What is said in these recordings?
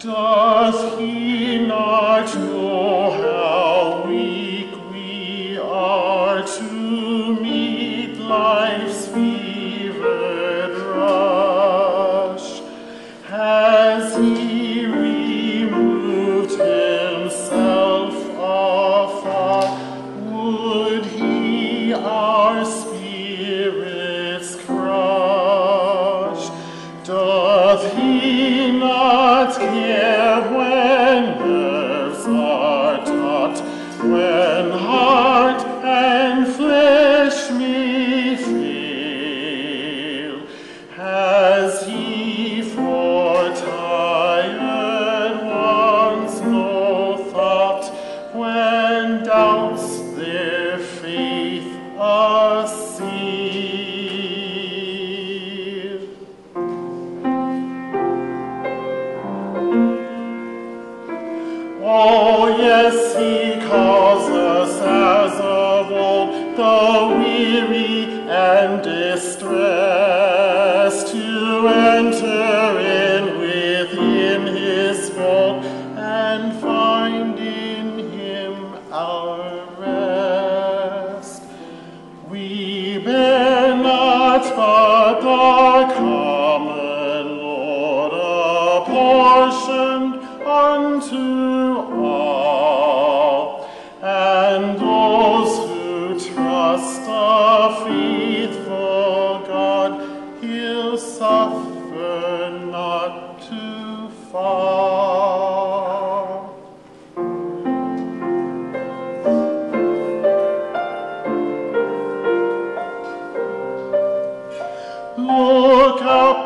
Doth he not know how weak we are to meet life's fevered rush? Has he removed himself afar? Would he our spirits crush? Doth he when doubts their faith assail? Oh, yes, he calls us as of old, the weary and distressed, to enter in with him his fold and faithful God, he'll suffer not to fall. Look up,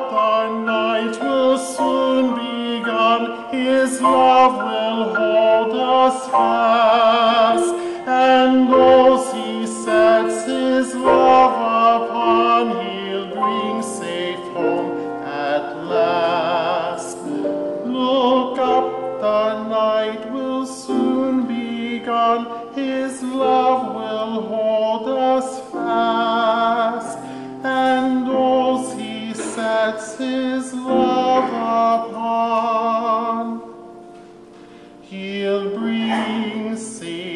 night will soon be gone, his love will hold us fast. light will soon be gone, His love will hold us fast, and those He sets His love upon, He'll bring safety.